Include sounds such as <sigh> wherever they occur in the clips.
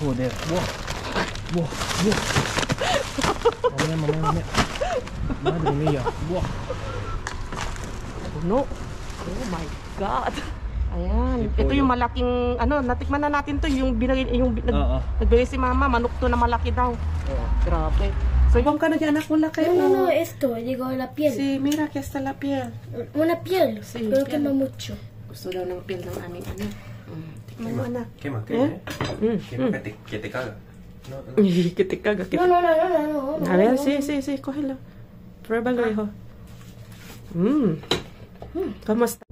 Oh, there. Wow. Wow. Wow. Mamaya, mamaya, mamaya. Madre mia. Wow. Puno. Oh my God. Ayan. Ipolyo. Ito yung malaking, ano, natikman na natin to. Yung, binagay, yung nag, Oo. nagbigay si mama, manok to na malaki daw. Oo. Grabe. So, ibang ka na dyan, anak, wala kayo. No, no, no, esto, digo la piel. Si Mira, que está la piel. Una piel, Sí, pero piel. quema mucho. Gusto daw ng piel ng aming ano. Mm, tikman mo, anak. Quema, ¿Eh? quema. Mm, Quema que te, que te caga. No, no. <laughs> que te caga. Que No, no, no, no, no, no. no, A ver, no. sí, sí, sí, cógelo. Pruébalo, hijo. Mmm. ¿Cómo está?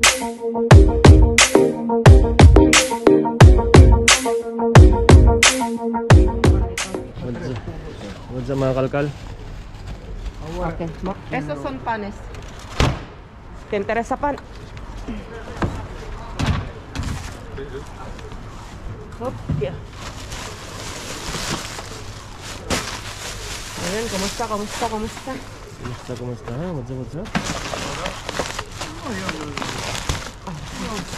What's up? What's up mga kalkal? Okay. Esos son panes. ¿Te interesa pan? Hostia. Cómo está, cómo está, cómo está. ¿Cómo está, cómo está? Mucho, mucho.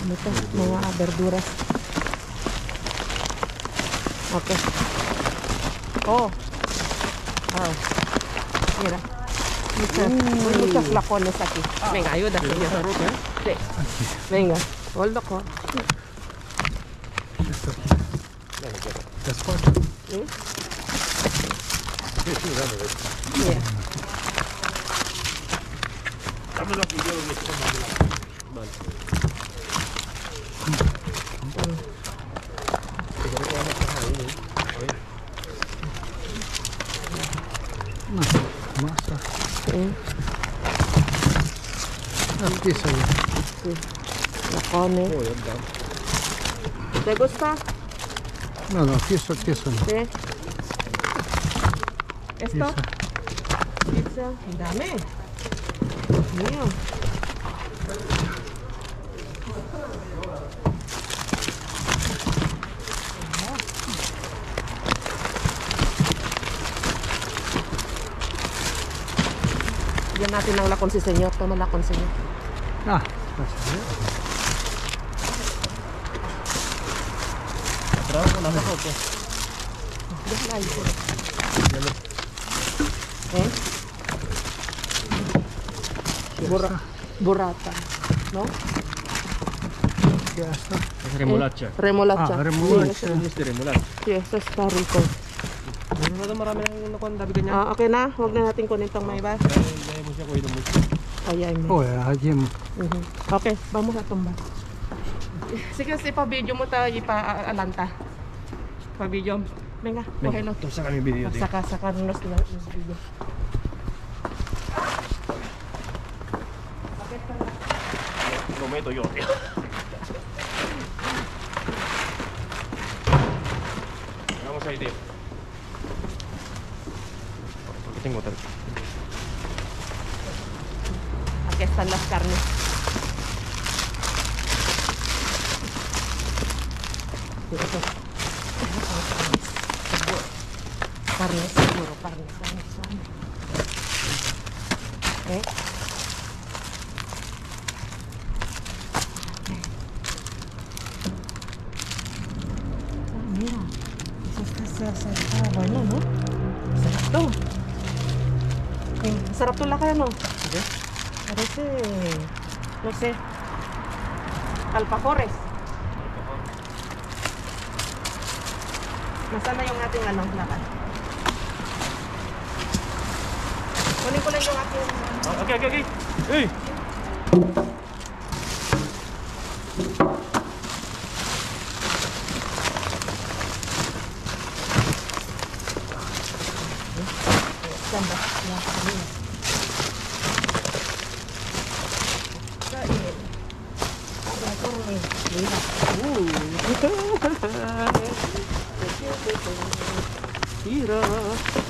Muchas nuevas verduras. Ok. Oh. Ah. Mira. Muchas, uh. muchos flacones aquí. Venga, ayuda, señor. Sí. Venga, hold the That's fine. Mm. Yeah, she was under it. Yeah. Come up go with come. No, no, queso, queso no. Sí. ¿Esto? Pizza. Dame. Dios mío. Yan natin ang lakon si senyor. Tama lakon senyor. Ah, gracias. Trabaho ko na ako po. Diyan na yun. Eh? Bura burata. No? ¿Qué hace? Remolacha. Remolacha. Ah, remolacha. Mr. Remolacha. Eso está rico. Meron na marami nang nakuha dabi ganyan. Ah, okay na. Huwag na natin kunin tong may iba. Dahil mo siya ko mo. Oh. Okay, vamos a tumba. Sige, si pa-video mo tayo ipa-alanta. pabellón. Venga, Venga cógelo. Tú saca mi vídeo, tío. Saca, saca los, los vídeos. Lo meto yo, tío. Vamos ahí, tío. ¿Por qué tengo tanto? Aquí están las carnes. Gracias. Ito. Carne siguro, carne, carne, carne. Eh? Ah, mira. Eso está sa- sa- sa- bueno, no? Sarap to. Eh, sarap to lakay, no? Parece, no sé, alfajores. Nasaan na yung ating ano, lakad? Kunin ko lang yung ating... Okay, okay, okay. Hey! Kanina. Kain. Mira. Tira. Madre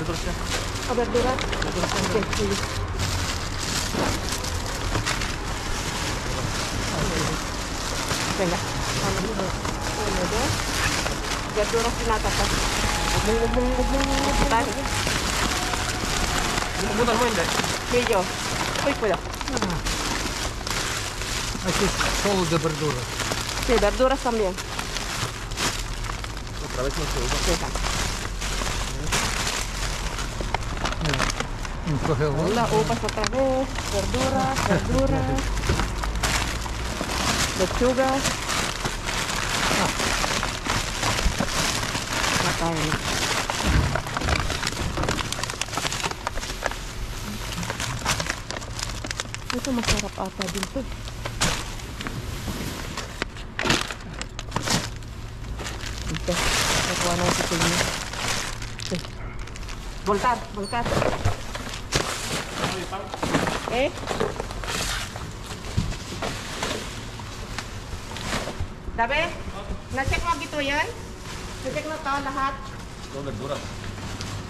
Wala, bertulis ka. O, verdura. Okay, sige. Venga. Uno, dos. Verduras tinatapas. Tayo. Pupuntan mo hindi. Medyo. Uy, kuya. Aquí solo de verduras. Sí, verduras también. Otra vez no se usa. Deja. Hola, uvas otra vez. Verduras, verduras. Lechugas. Makain. Ito masarap ata din to. Ito. Nakuha na sa tingin. Ito. Voltar, voltar. Eh? Dabe? Na-check mo gito yan? Na-check mo to lahat? No verduras.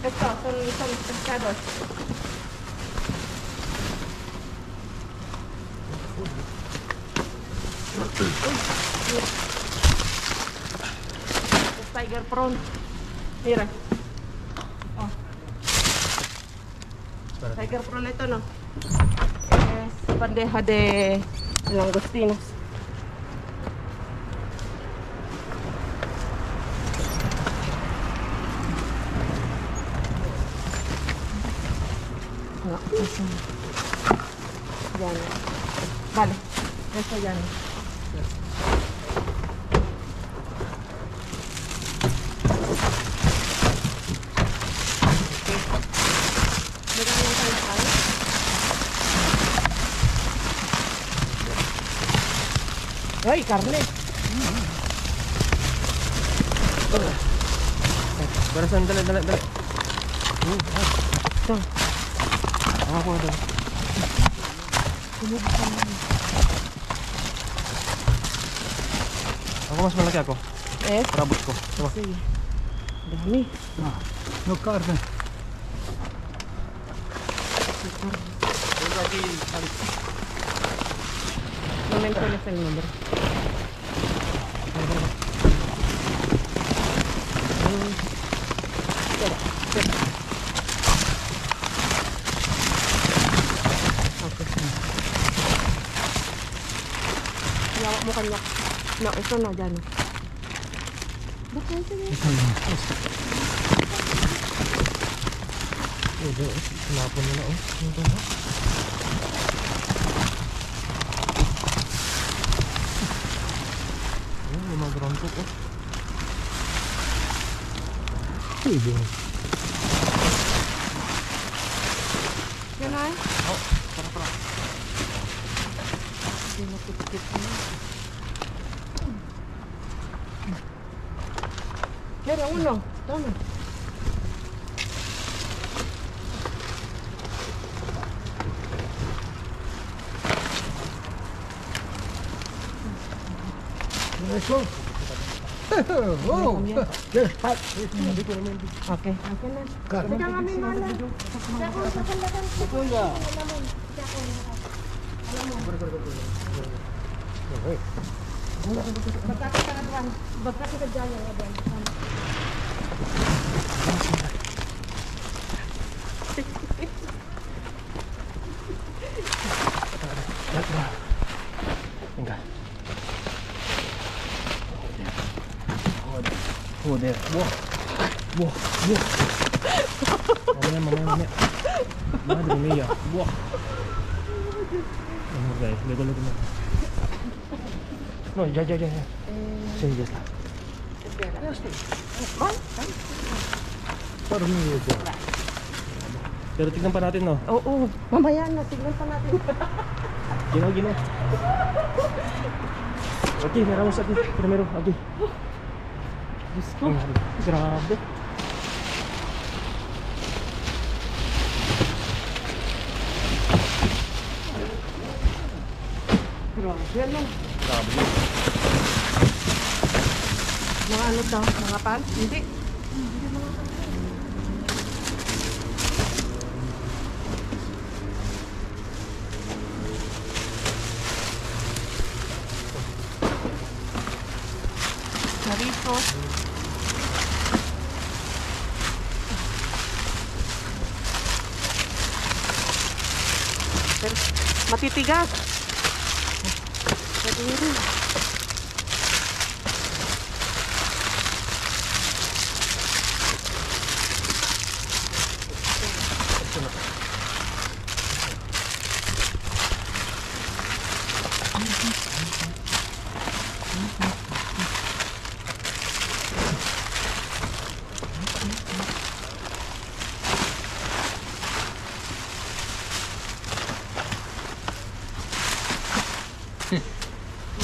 Ito, son, son pescados. Tiger prawn. Mira. Oh. Tiger prawn ito, no? Es bandeja de langostinos. No. Ya no. Vale, eso ya no. Ay, carne. Pero saan, dali, dali, dali. Ito. Ako ko dali. Ako mas malaki ako. Eh, Parabot ko. Diba? sige. Dami. No carne. No me encuentro el nombre. Espera, espera. Okay. Yawa mo kanya. No, ito na, dyan. Bakit ito yun? Pwede, oh. Sinapon mo na, oh. Ano to, oh? Oh, may mga ground cook, oh. Pwede. Yan ay. Oh, sarap sarap. Hindi nakikita na. Pero uno, tama. Eso. <laughs> Oh, Okay. Okay na. Teka kami mala. Kuya. Magkakasagaduan. Magkakasagaduan yung abang. Venga. Joder. Buah. Buah. Buah. Mamaya, mamaya, mamaya. Madre mía. Buah. Vamos, guys. Luego, luego, luego. No, ya, ya, ya, ya. Sí, ya está. Espera. Para mí ya. Pero tignan pa natin, no? Oo, mamaya na, tignan pa natin. Ginaw, ginaw. Okay, meron sa atin. Primero, okay. Diyos ko, Grabe. grabe ano. Grabe. Mga ano daw, mga pan? Hindi. Pero, matitigas. Matitigas.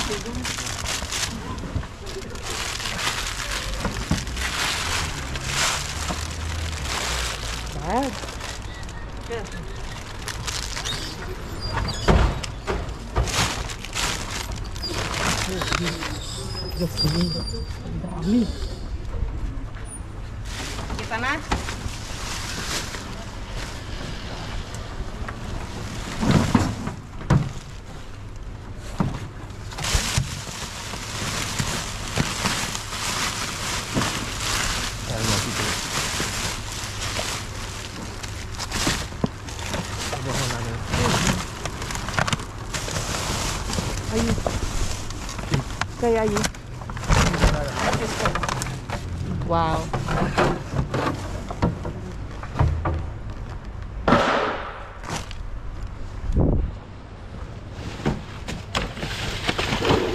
Bad. Dami. Kita na? Ayan na, dito. Subukan namin. Ayun. Kaya yun. Wow.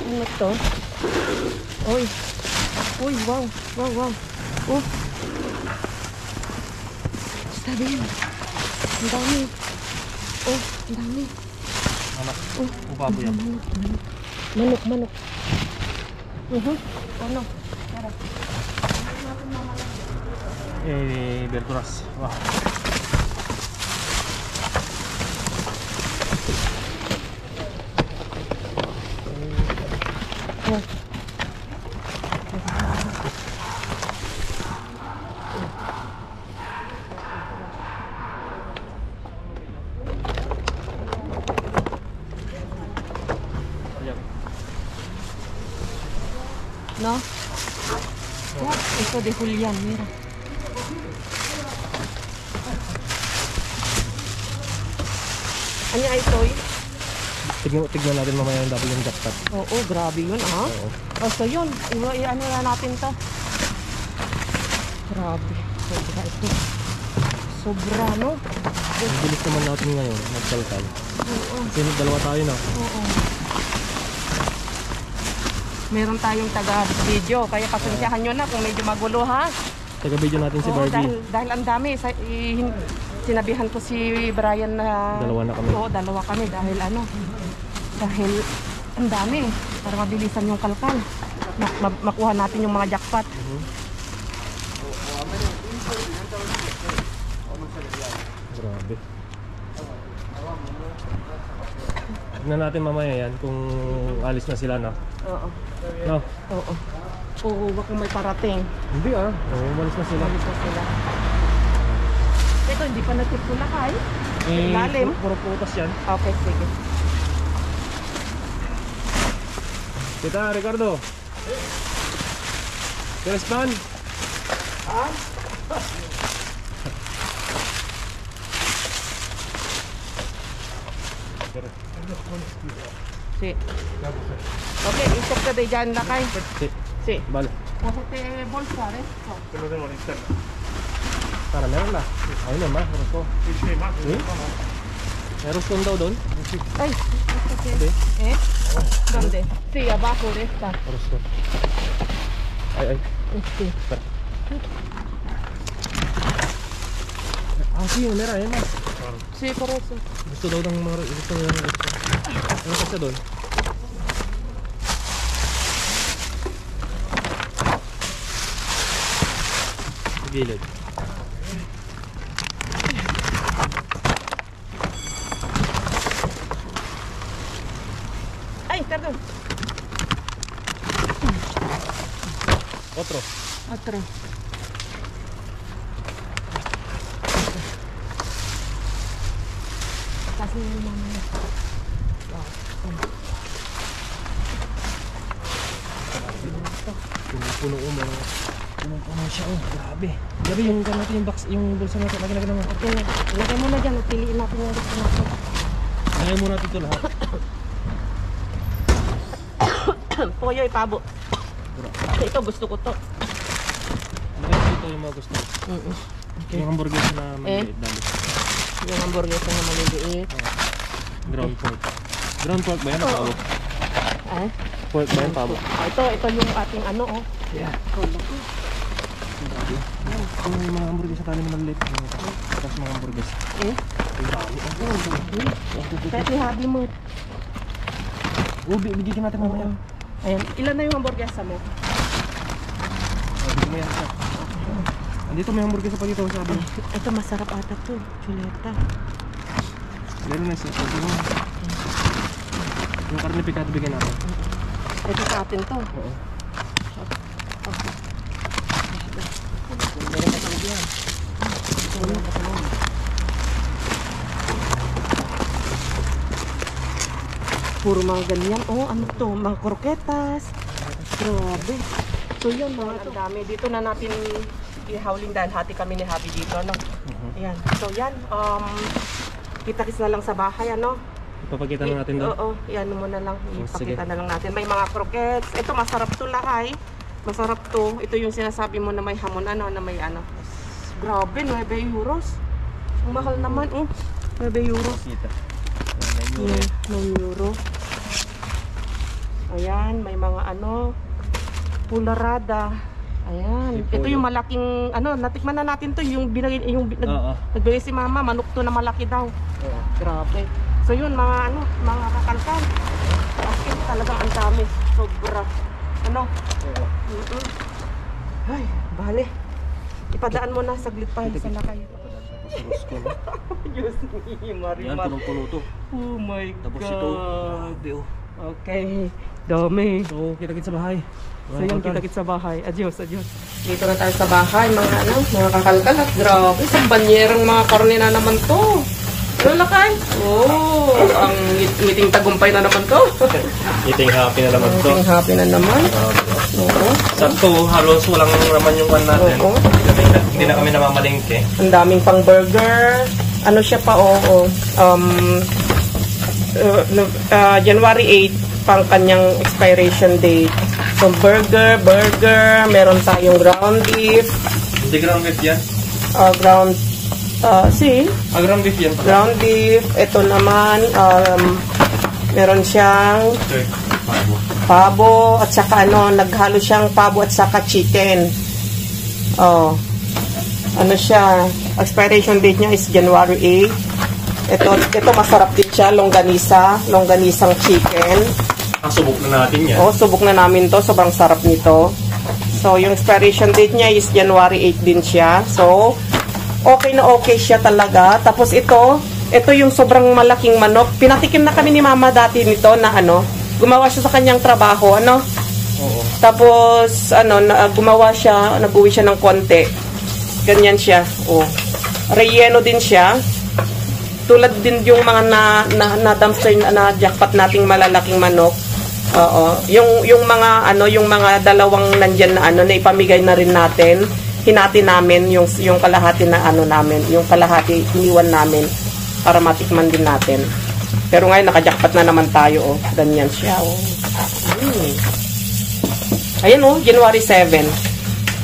Ano to? Uy. Uy, wow. Wow, wow. Oh. Sabi yun. Ang dami. Oh, ang dami. Anak, Oh. ubabo yan. Manok, manok. Manok, manok. Mhm. Ano? Eh, verduras. Wah. No? Oh, ito de Julian, mira. Ano ay ito eh? Tignan, tignan natin mamaya yung double yung jackpot. Oo, grabe yun ah. Oo. So yun, iwa, i- ano na natin to. Grabe, sobra ito. Sobra, no? Ang bilis naman natin ngayon, magkalkal. Oo, Kasi dalawa tayo na. oo. Meron tayong taga-video, kaya pasensyahan nyo na kung medyo magulo ha. Taga-video natin si Oo, Barbie. dahil, dahil ang dami. Sa, i- sinabihan ko si Brian na... Dalawa na kami. Oo, dalawa kami dahil ano, dahil ang dami. Para mabilisan yung kalkal. Ma- ma- makuha natin yung mga jackpot. Grabe. Tignan natin mamaya yan kung alis na sila na. Oo. No? Oo. Oo, baka may parating. Hindi ah. Oo, umalis na sila. Balik na sila. Ito, hindi pa natutulakay. Eh, Lalim. pu- Puro putas yan. Okay, sige. Kita, Ricardo. ¿Quieres pan? Sí. Okay, isok ka de dyan lakay. Sí. Sí. Vale. Cógete bolsa, ¿ves? Para, meron na. Ayun na, ma. Meron ko. Hmm? Meron ko daw doon. Ay, okay. Hindi. ¿Eh? ¿Dónde? Sí, abajo de esta. Meron ko. Ay, ay. Este. Ah, sí, mira, yan mas. Si, por eso. Gusto daw ng mga gusto daw ng gusto. Ano kasi doon? Gilid. Ay, perdón. Otro. Otro. Oh. Grabe. Grabe yung kan natin yung box, yung bulsa natin. Lagi lagi naman. Okay, ilagay mo na dyan. Piliin natin yung gusto natin. Lagay muna natin ito lahat. <coughs> Poyo, ipabo. Ito, gusto ko to. Lagay natin ito yung mga gusto. Mm Yung hamburger na Eh? maliit dali. Yung hamburger ko na maliliit. Ground pork. Ground pork ba yan? Oo. Pabo. Ah? Pork ba yan? Pabo. Ah, ito, ito yung ating ano, oh. Yeah. Oh, Kung may mga hamburger sa tali na maliit. Tapos mga hamburger. Eh? Ang dami. Kahit ni Habi mo. Oh, bi- bigyan natin mamaya. Ayan, ilan na yung hamburger sa mo? Bigyan mo yan siya. Andito may hamburger sa pagito sabi. Ito, masarap ata to. Chuleta. Meron na siya. Sabi mo. Yung karne picado bigyan natin. Ito sa atin to. Oo. Puro mga ganyan. Oh, ano to? Mga kroketas. Grabe. So yun, mga ang dami. Dito na natin ihawling dahil hati kami ni Habi dito, ano? Ayan. So yan, um, kita-kits na lang sa bahay, ano? Ipapakita na natin doon. Oo, yan muna lang. Oh, sige. Na lang natin. May mga croquettes. Ito, masarap to lakay. Masarap to. Ito yung sinasabi mo na may hamon, ano, na may ano. Grabe, 9 euros. Ang mahal naman, oh. 9 euros. Kita. Yeah, 9 euro. Ayan, may mga ano, pularada. Ayan. Ito yung malaking, ano, natikman na natin to. Yung, binagay, yung nag, Oo. nagbigay si mama, manok to na malaki daw. Oo. Grabe. So yun, mga ano, mga kakalkan. As in, talagang ang dami. Sobra. Ano? Oo. Mm-mm. Ay, bale. Ipadaan mo na saglit pa sa lakay. Tapos ko. Diyos ni Marimar. Yan, punong-puno to. Oh my Tapos God. ito. Grabe oh. Okay. Dami. So, kita-kits sa bahay. So yung kita-kits sa bahay. Adios, adios. Dito na tayo sa bahay, mga ano, mga kakalkal. At grabe, isang banyerang mga karne na naman to. Ano lakay? Oh, ang ngit- ngiting tagumpay na naman to. <laughs> Eating happy na naman to. Ang happy na naman. Oo. Sakto, halos walang naman yung one natin. Oo. Hindi na kami namamalingke. Ang daming pang burger. Ano siya pa, oo. Um, uh, uh, January 8, pang kanyang expiration date. So, burger, burger, meron tayong ground beef, Hindi ground beef yan. uh, ground, uh, see, Ah, ground beef yan. ground beef. Ito naman, um, meron siyang pabo at saka ano, naghalo siyang pabo at saka chicken. Oh. Ano siya, expiration date niya is January 8. Ito, ito masarap din siya, longganisa, longganisang chicken. Ah, subok na natin yan. Oh, subok na namin to, sobrang sarap nito. So, yung expiration date niya is January 8 din siya. So, okay na okay siya talaga. Tapos ito, ito yung sobrang malaking manok. Pinatikim na kami ni mama dati nito na ano, gumawa siya sa kanyang trabaho, ano. Oo. Tapos, ano, na, gumawa siya, nag-uwi siya ng konti. Ganyan siya. Oh. Relleno din siya. Tulad din yung mga na, na, na dumpster na, na jackpot nating malalaking manok. Oo. Yung, yung mga, ano, yung mga dalawang nandyan na, ano, na ipamigay na rin natin. Hinati namin yung, yung kalahati na, ano, namin. Yung kalahati, iniwan namin para matikman din natin. Pero ngayon, nakajackpot na naman tayo, oh. Ganyan siya, oh. Mm. Ayan oh, January 7.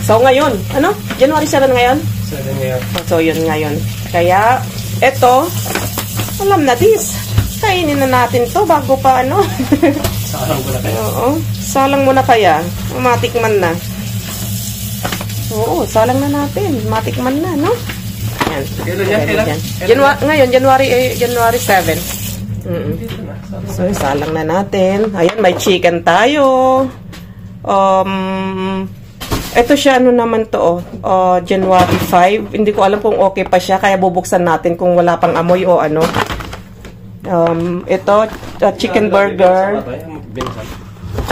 So ngayon, ano? January 7 ngayon? Seven ngayon. So yun ngayon. Kaya, eto, alam na this. Kainin na natin to bago pa ano. Saan ko na kayo? Oo, salang muna kaya. Matikman na. Oo, salang na natin. Matikman na, no? Yan. Kailan yan? Kailan? Janua- ngayon, January, eh, January 7. Mm-mm. Dito na. Sa- So, isalang na natin. Ayan, may chicken tayo. Um, ito siya, ano naman to, oh, uh, January 5. Hindi ko alam kung okay pa siya, kaya bubuksan natin kung wala pang amoy o ano. Um, ito, uh, chicken burger. Batay, binsan.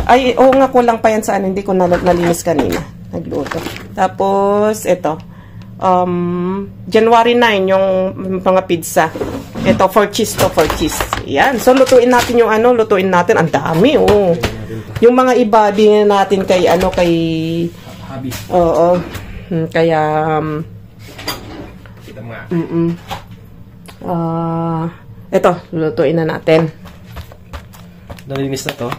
Ay, oo nga, kulang pa yan sa ano, hindi ko na, nalinis kanina. Nagluto. Tapos, ito. Um, January 9, yung mga pizza. Ito, for cheese to, for cheese. Yan. So, lutuin natin yung ano, lutuin natin. Ang dami, oh. Yung mga iba, din natin kay, ano, kay, Habi. oo. Hmm, Kaya, um, nga. mm Ah, ito, lutuin na natin. Nalinis na to.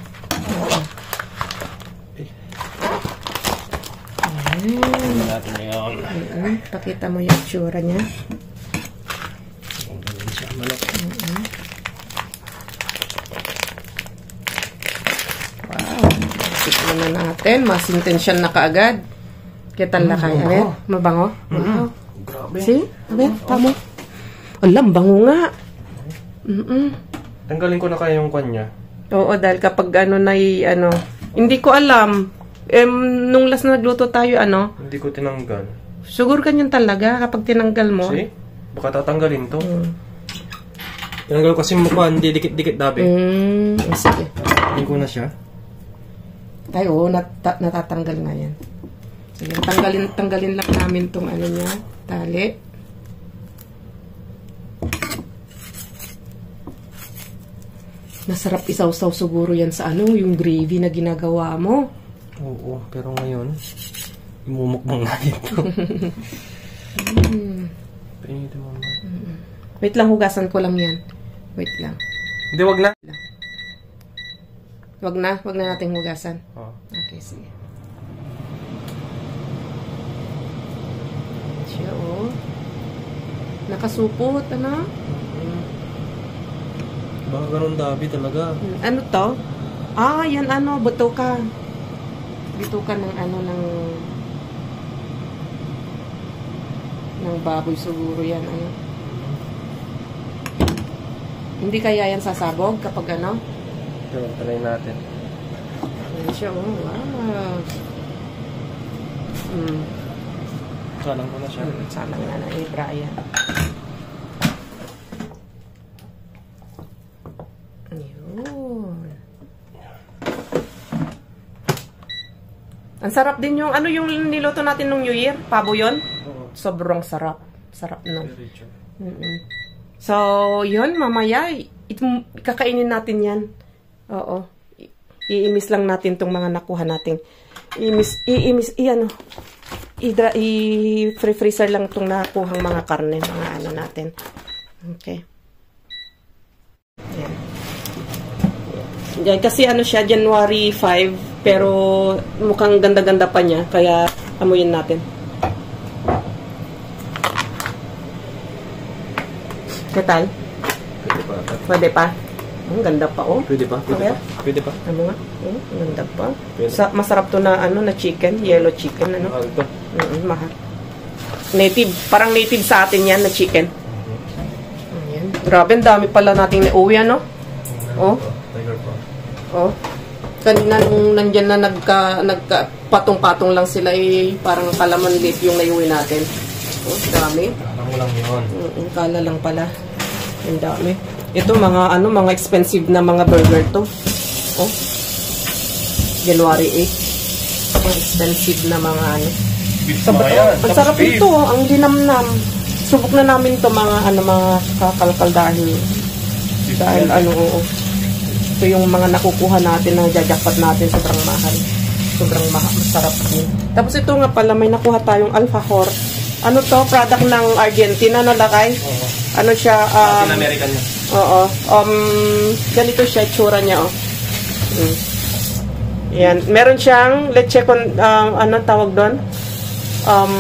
Tingnan natin ngayon. Mm, pakita mo yung tsura niya. Ganun siya, manok. Tikman na natin. Masintensyon na kaagad. Kita la kaya. Abe, mabango. Wow. Grabe. See? Abe, tamo. Alam, bango nga. Mm-mm. Tanggalin ko na kaya yung kwan niya. Oo, dahil kapag ano na ano, hindi ko alam. Em, nung last na nagluto tayo, ano, Hindi ko tinanggal. siguro ganyan talaga kapag tinanggal mo. See? Baka tatanggalin to. Mm. Tinanggal ko kasi mukha, hindi dikit-dikit dabi. Mm, sige. Hindi ko na siya. Ay, oo, nat- natatanggal nga yan. Sige, tanggalin, tanggalin lang namin tong ano niya, tali. Masarap isaw-saw siguro yan sa ano, yung gravy na ginagawa mo. Oo, pero ngayon, imumukbang na ito. Painitin mo naman. Wait lang, hugasan ko lang yan. Wait lang. Hindi, wag na. Wag na, wag na nating hugasan. Oh. Okay, sige. Siya, oh. Nakasupot, ano? Baka ganun dabi talaga. Ano to? Ah, yan ano, buto ka. Buto ka ng ano, ng ng baboy siguro yan, ano. Hindi kaya yan sasabog kapag ano? Pero try natin. Yan siya, oh, wow. Hmm, Salang ko na siya. hmm, salang na na, eh, Brian. Ang sarap din yung, ano yung niluto natin nung New Year? Pabo yun? Oo. Sobrang sarap. Sarap. Very rich. Mm-mm. So, yun, mamaya, it, kakainin natin yan. Oo. I- iimis lang natin tong mga nakuha natin. Iimis, iimis, i ano, i-dra, i-freezer lang tong nakuhang mga karne, mga ano natin. Okay. Yan. Yan, kasi ano siya, January 5, pero mukhang ganda-ganda pa niya, kaya amuyin natin. Katal? Pwede pa. Pwede pa? Ang ganda pa, oh. Pwede pa? Pwede Okay. pa? Pwede pa? Ano nga? Oh, ang ganda pa. Pwede. Sa, masarap to na, ano, na chicken. Yellow chicken, ano? Mahal to. Mm, mahal. Native. Parang native sa atin yan na chicken. Ayan. Grabe, ang dami pala nating nauwi, ano? Oh. Tiger pa. Oh. Kanina nung nandyan na nagka, nagka patong-patong lang sila eh, parang kalaman liit yung naiuwi natin. Oh, dami. Alam mo lang yun. Mm, kala lang pala. Ang dami. Ito mga ano, mga expensive na mga burger to. Oh. January 8. Mga expensive na mga ano. Beef Sa mga yan. Ang sarap beef. ito, ang dinamnam. Subok na namin to mga ano mga kakalkal dahil dahil ano oo. Ito yung mga nakukuha natin na jajakpat natin sobrang mahal. Sobrang mahal, masarap din. Tapos ito nga pala may nakuha tayong alfajor. Ano to? Product ng Argentina na lakay? Oo. Ano siya? Um, Latin American yan. Oo. Um, ganito siya, tsura niya, oh. Mm. Yan. Meron siyang leche con, um, ano tawag doon? Um,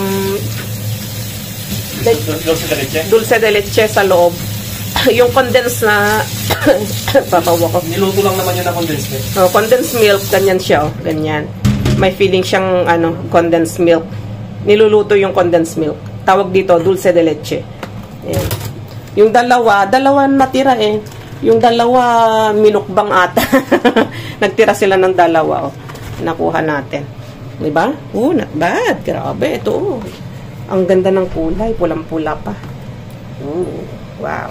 Dulce de leche. dulce de leche sa loob. <laughs> yung condensed na, <coughs> tatawa ko. Niluto lang naman yun na condensed milk. Oh, condensed milk, ganyan siya, oh. Ganyan. May feeling siyang, ano, condensed milk. Niluluto yung condensed milk. Tawag dito, dulce de leche. Ayan. Yung dalawa, dalawa natira eh. Yung dalawa, minukbang ata. <laughs> Nagtira sila ng dalawa, oh. Nakuha natin. Diba? Oh, not bad. Grabe, ito, oh. Ang ganda ng kulay. Pulang-pula pa. Oh. Wow.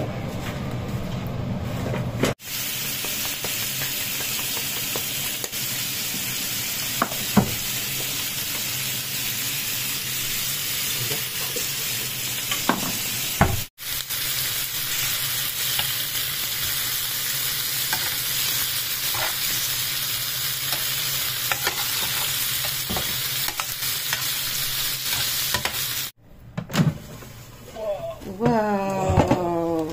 Wow.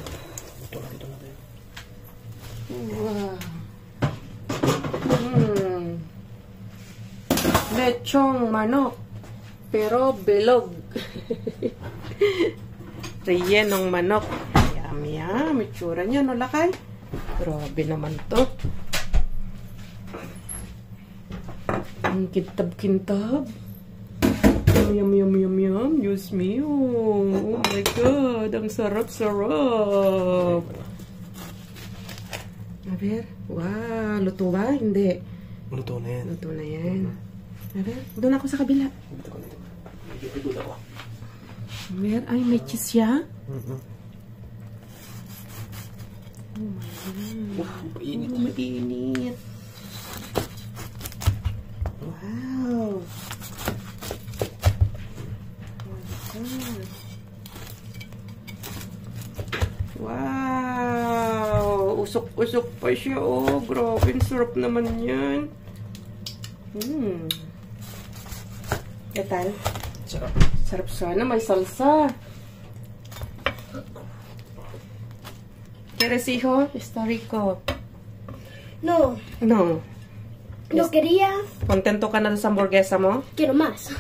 Hmm. Lechong manok. Pero bilog. <laughs> Riyenong manok. Yum, yum. Itsura niya, no, lakay? Grabe naman to. Ang kintab-kintab. Yum, yum, yum, yum. Diyos mio. Oh my God. Ang sarap-sarap. A ver. Wow. Luto ba? Hindi. Luto na yan. Luto na yan. A ver. Doon ako sa kabila. Ver. Ay, may cheese siya. Mm-mm. Oh my God. Uf, mainit. Oh, mainit. Wow. Wow! Usok-usok pa siya, oh. Grabe, ang sarap naman yan. Hmm. Etal, Sarap. sarap sana. May salsa. ¿Quieres, hijo? Está rico. No, No. no quería. ¿Contento ka na sa hamburguesa mo? Quiero más.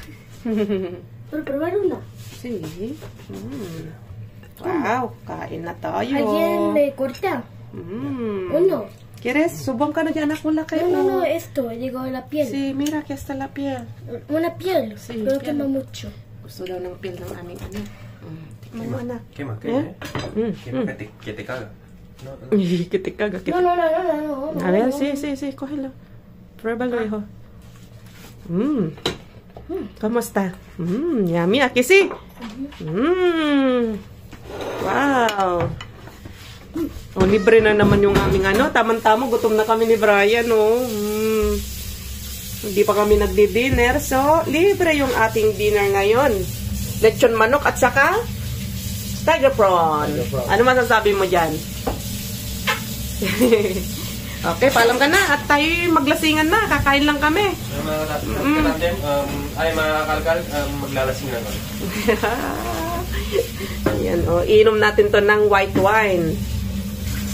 <laughs> Por probar una. Sí. Mm. Wow, kain na tayo. Alguien le corta. Mm. Uno. ¿Quieres? Subong ka na dyan, anak. Wala kayo. No, no, no, esto, digo la piel. Sí, mira, aquí está la piel. Una piel. Sí, pero piel. quema mucho. Gusto piel ng aming anak. Mm. Tikman mo, anak. Quema, ¿Eh? quema. Quema, que te, que te caga. No, no. <laughs> que te caga. Que No, no, no, no, no, no. A ver, no. sí, sí, sí, cógelo. Pruébalo, hijo. Mmm. ¿Cómo está? Mmm, yummy. Aquí sí. Mmm. Wow. O, libre na naman yung aming ano. Tamang-tama, gutom na kami ni Brian, oh. Mm. Hindi pa kami nagdi-dinner. So, libre yung ating dinner ngayon. Lechon manok at saka tiger prawn. Tiger prawn. Ano masasabi mo dyan? <laughs> okay, paalam ka na. At tayo maglasingan na. Kakain lang kami. Mga katatem, um, ay mga kalkal, um, maglalasing na kami. <laughs> Ayan, o. Inom natin to ng white wine.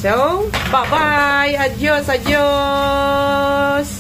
So, bye-bye! Adios, adios!